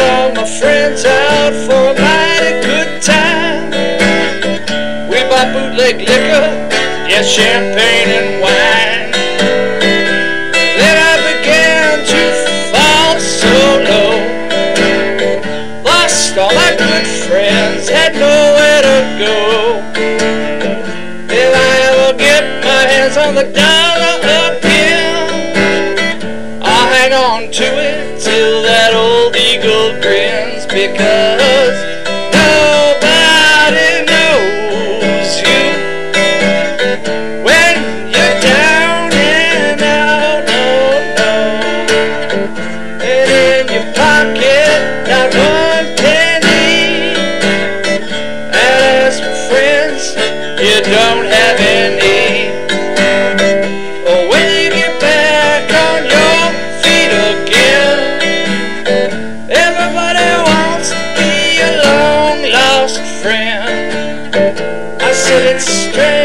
all my friends out for a mighty good time. We bought bootleg liquor, yes, champagne and wine. Then I began to fall so low. Lost all my good friends, had nowhere to go. If I ever get my hands on the dollar again, I'll hang on to it till that because nobody knows you when you're down and out. Oh, no. And in your pocket, not one penny. And as for friends, you don't It's strange.